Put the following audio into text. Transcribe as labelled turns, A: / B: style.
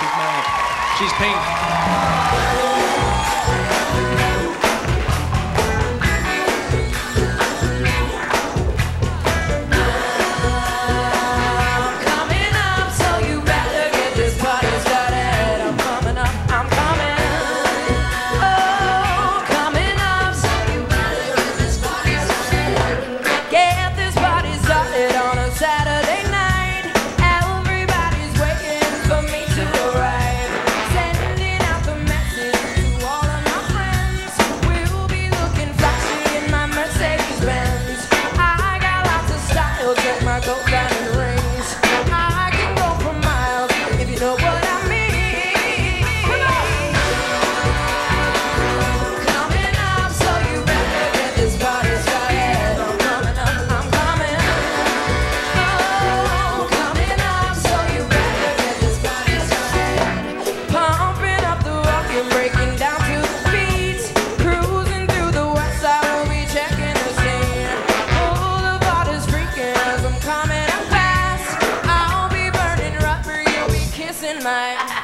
A: She's mad. She's pink.
B: My.